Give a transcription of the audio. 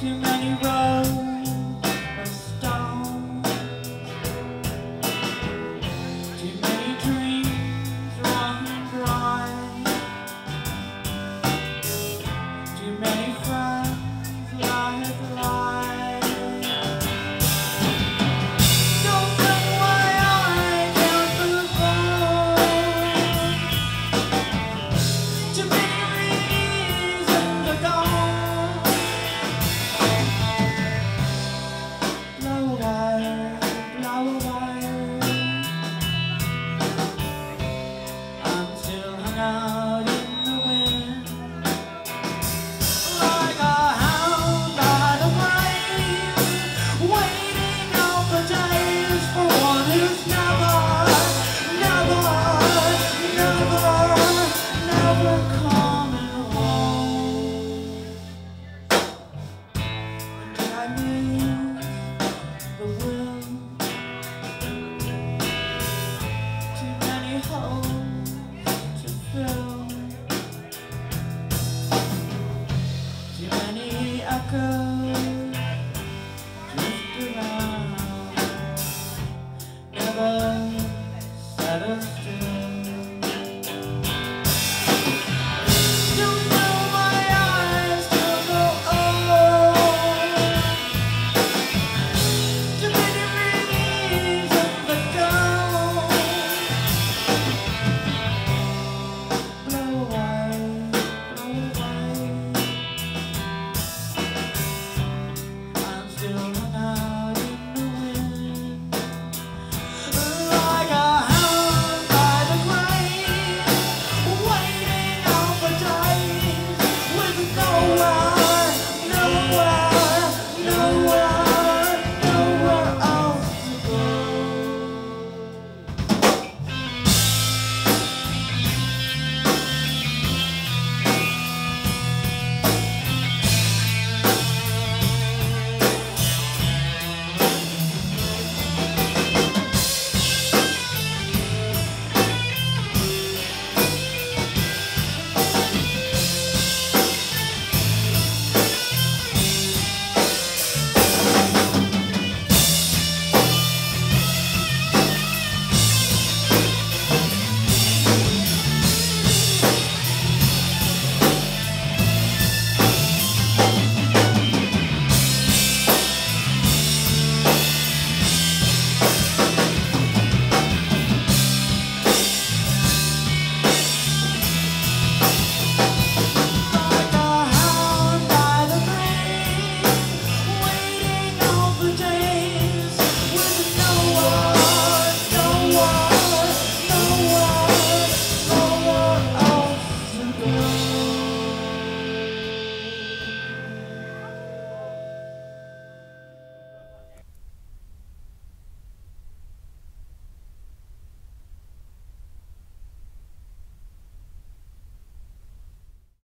too many Yeah.